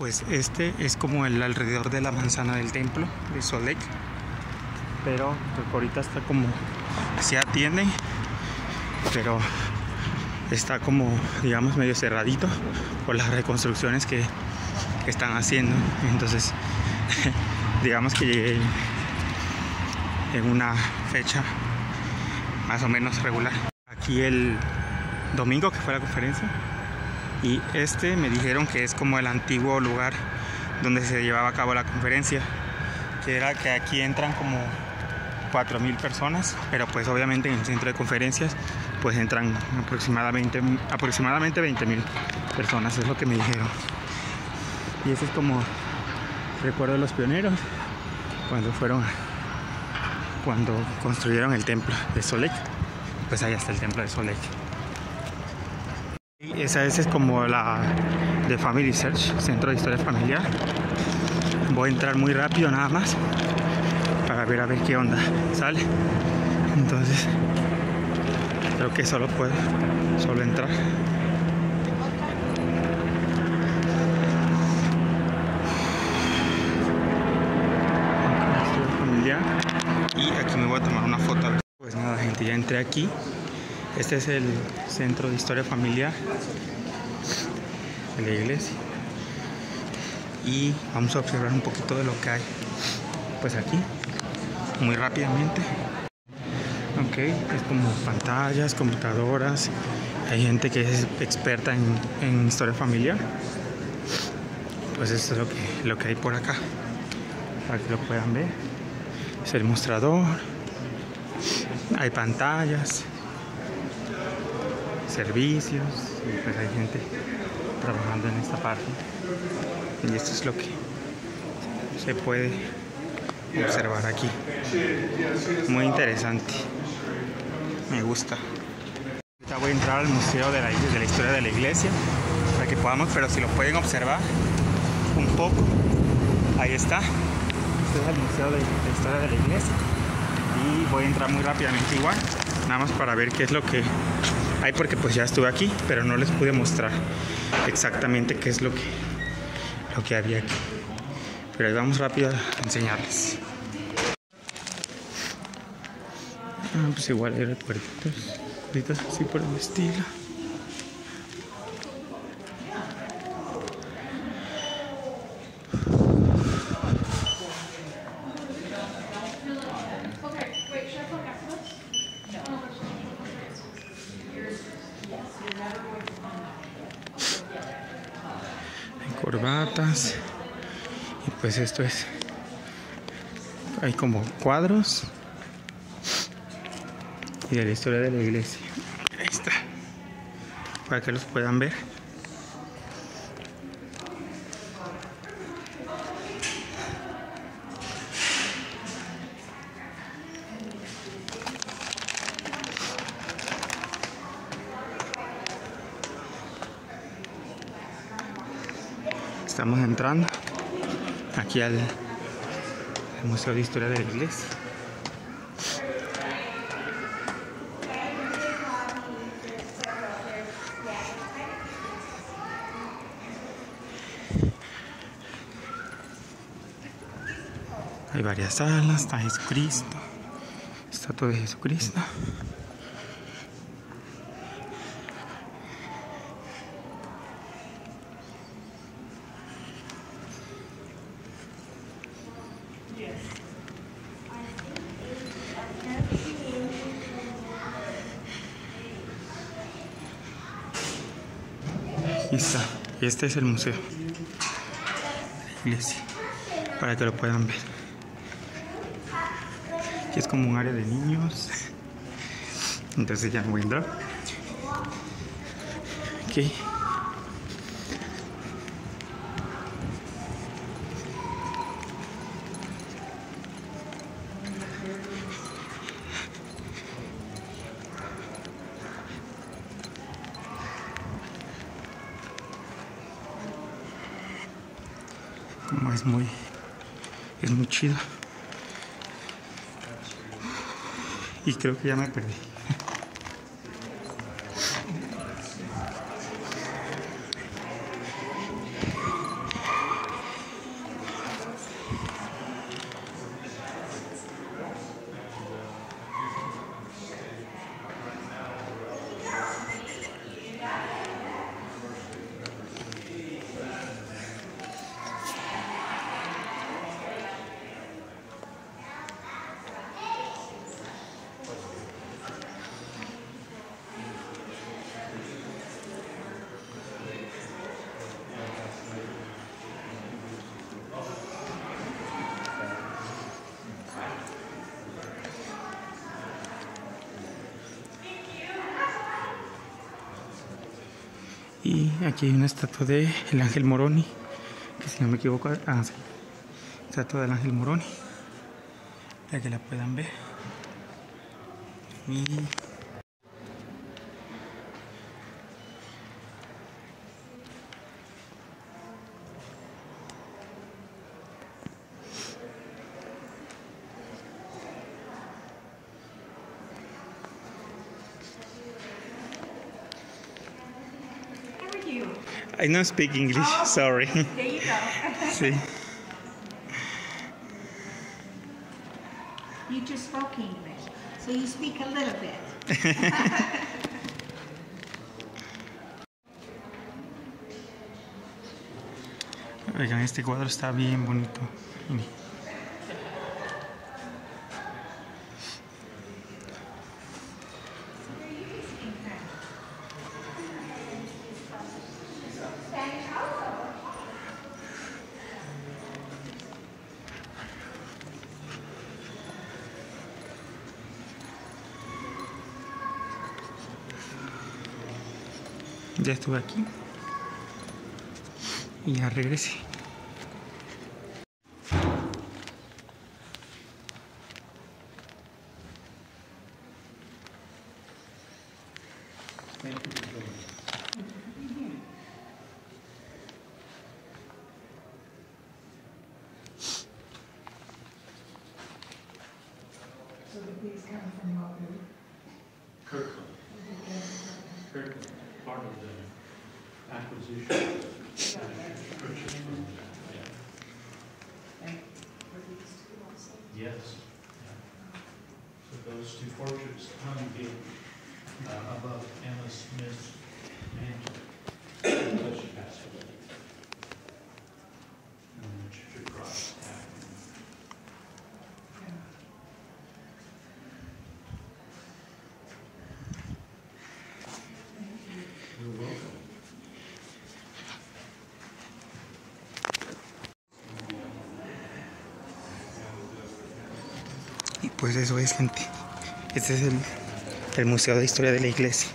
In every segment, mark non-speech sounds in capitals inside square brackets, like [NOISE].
Pues este es como el alrededor de la manzana del templo de Lake. Pero pues, ahorita está como se atiende, pero está como digamos medio cerradito por las reconstrucciones que, que están haciendo. Entonces [LAUGHS] digamos que llegué en una fecha más o menos regular. Aquí el domingo que fue la conferencia y este me dijeron que es como el antiguo lugar donde se llevaba a cabo la conferencia, que era que aquí entran como 4.000 personas, pero pues obviamente en el centro de conferencias pues entran aproximadamente, aproximadamente 20.000 personas, es lo que me dijeron. Y ese es como recuerdo de los pioneros cuando fueron, cuando construyeron el templo de Solek, pues ahí está el templo de Solek. Esa, esa es como la de Family Search, Centro de Historia Familiar. Voy a entrar muy rápido nada más para ver a ver qué onda sale. Entonces creo que solo puedo solo entrar. Y aquí me voy a tomar una foto. Pues nada gente, ya entré aquí. Este es el centro de historia familiar de la iglesia. Y vamos a observar un poquito de lo que hay pues aquí, muy rápidamente. Ok, es como pantallas, computadoras. Hay gente que es experta en, en historia familiar. Pues esto es lo que, lo que hay por acá, para que lo puedan ver. Es el mostrador. Hay pantallas servicios y pues hay gente trabajando en esta parte. Y esto es lo que se puede observar aquí. Muy interesante. Me gusta. Ahorita voy a entrar al museo de la, de la historia de la iglesia para que podamos pero si lo pueden observar un poco ahí está. Este es el museo de la historia de la iglesia. Y voy a entrar muy rápidamente igual nada más para ver qué es lo que hay porque pues ya estuve aquí, pero no les pude mostrar exactamente qué es lo que, lo que había aquí. Pero vamos rápido a enseñarles. Ah, pues igual hay recuerditos, recuerditos así por el estilo. Corbatas. Y pues esto es hay como cuadros. Y de la historia de la iglesia. Ahí está. Para que los puedan ver Estamos entrando aquí al, Museo de Historia de la Iglesia. Hay varias salas, está Jesucristo, estatua de Jesucristo. Está. Este es el museo. Para que lo puedan ver. Aquí es como un área de niños. Entonces ya voy a entrar. Es muy es muy chido. Y creo que ya me perdí Y aquí hay una estatua de el Ángel Moroni, que si no me equivoco, ah, sí, estatua del Ángel Moroni, para que la puedan ver. Y I don't speak English, Oh. sorry. There you go. [LAUGHS] Sí. You just spoke English, so you speak a little bit. [LAUGHS] Oigan, este cuadro está bien bonito. Ya estuve aquí. Y ya regresé. Of the acquisition. Purchase from. Yes. So those two fortunes congregate uh, above Emma Smith's until she passed away. Y pues eso es, gente. Este es el, el Museo de Historia de la Iglesia.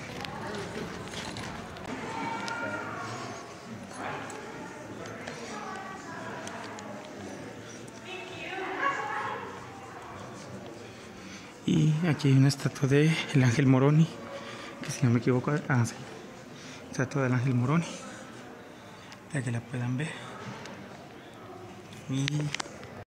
Y aquí hay una estatua de el Ángel Moroni, que si no me equivoco, ah, sí, estatua del Ángel Moroni, para que la puedan ver. Y